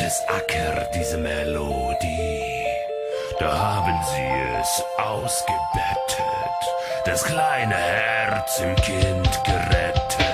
des Acker diese Melodie. Da haben sie es ausgebettet, das kleine Herz im Kind gerettet.